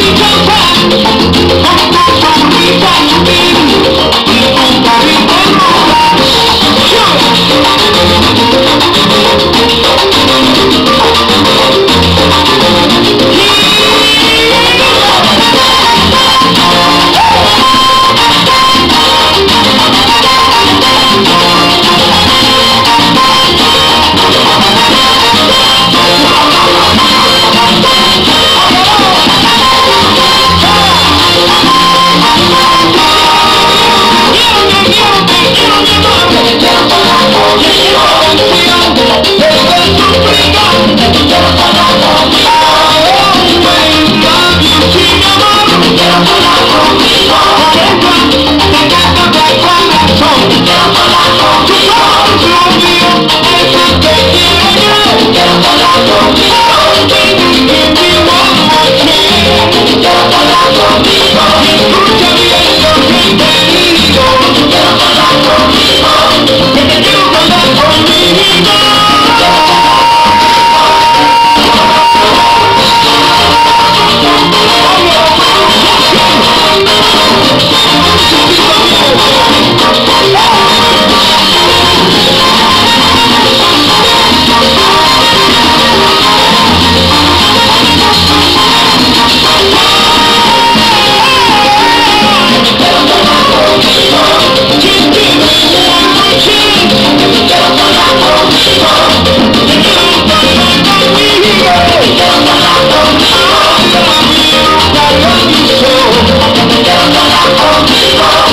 Bye.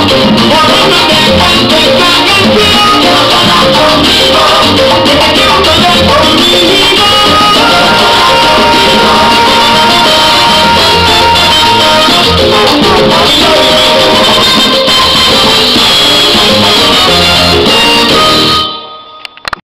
Por